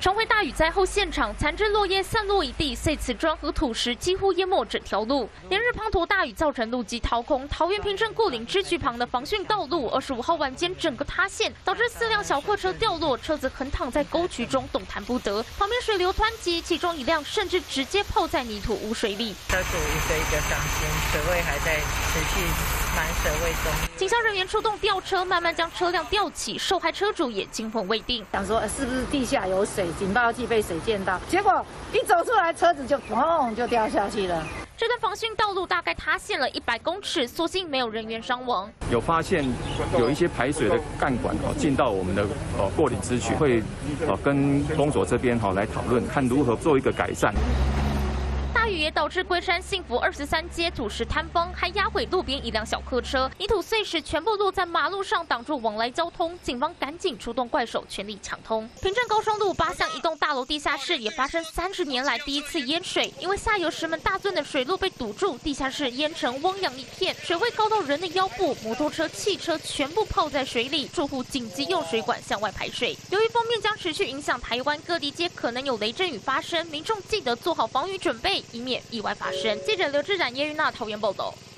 重回大雨灾后现场，残枝落叶散落一地，碎瓷砖和土石几乎淹没整条路。连日滂沱大雨造成路基掏空，桃园平镇固岭支渠旁的防汛道路，二十五号晚间整个塌陷，导致四辆小货车掉落，车子横躺在沟渠中，动弹不得。旁边水流湍急，其中一辆甚至直接泡在泥土污水里。车主一个一个上心，水位还在持续满水位中。警消人员出动吊车，慢慢将车辆吊起，受害车主也惊魂未定，想说是不是地下有水？警报器被水溅到，结果一走出来，车子就砰就掉下去了。这段防汛道路大概塌陷了一百公尺，所幸没有人员伤亡。有发现有一些排水的干管哦进到我们的呃过滤支渠，会呃跟公所这边哈来讨论，看如何做一个改善。雨也导致龟山幸福二十三街土石坍崩，还压毁路边一辆小客车，泥土碎石全部落在马路上，挡住往来交通。警方赶紧出动怪手，全力抢通。平镇高双路八巷一栋大楼地下室也发生三十年来第一次淹水，因为下游石门大尊的水路被堵住，地下室淹成汪洋一片，水位高到人的腰部，摩托车、汽车全部泡在水里，住户紧急用水管向外排水。由于封面将持续影响台湾各地，皆可能有雷阵雨发生，民众记得做好防雨准备。免意外发生。记者刘志展、叶玉娜桃园报道。